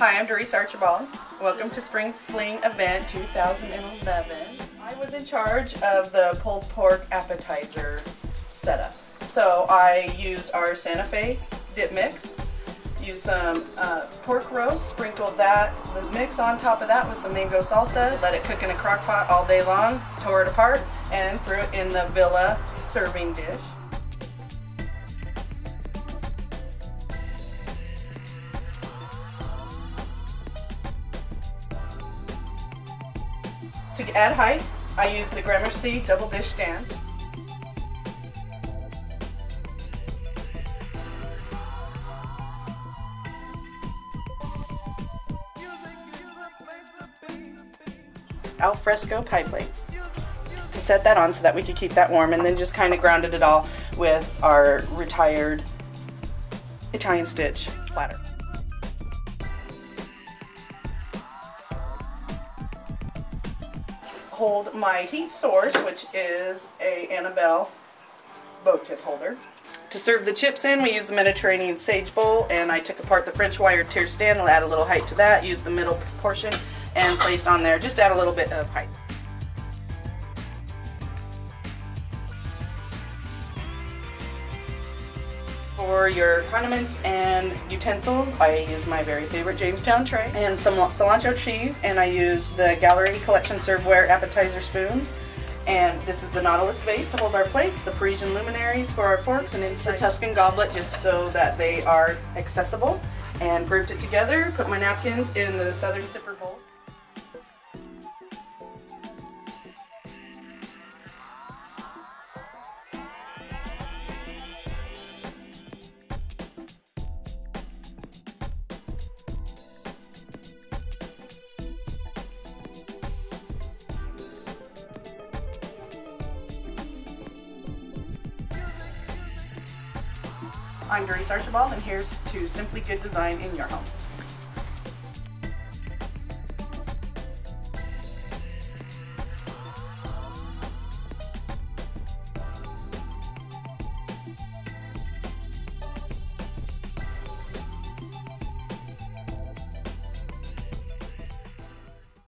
Hi, I'm Dorice Archibald. Welcome to Spring Fling Event 2011. I was in charge of the pulled pork appetizer setup. So I used our Santa Fe dip mix, used some uh, pork roast, sprinkled that, the mix on top of that with some mango salsa, let it cook in a crock pot all day long, tore it apart, and threw it in the Villa serving dish. To add height, I use the Gramercy double dish stand. Alfresco pie plate to set that on so that we could keep that warm and then just kind of grounded it all with our retired Italian stitch platter. Hold my heat source, which is a Annabelle votive holder. To serve the chips in, we use the Mediterranean sage bowl, and I took apart the French wire tier stand, I'll add a little height to that, use the middle portion, and placed on there, just add a little bit of height. For your condiments and utensils, I use my very favorite Jamestown tray and some cilantro cheese, and I use the Gallery Collection Serveware appetizer spoons. And this is the Nautilus vase to hold our plates, the Parisian luminaries for our forks, and inside the Tuscan goblet just so that they are accessible. And grouped it together, put my napkins in the Southern Sipper bowl. I'm Dorice Archibald and here's to Simply Good Design in your home.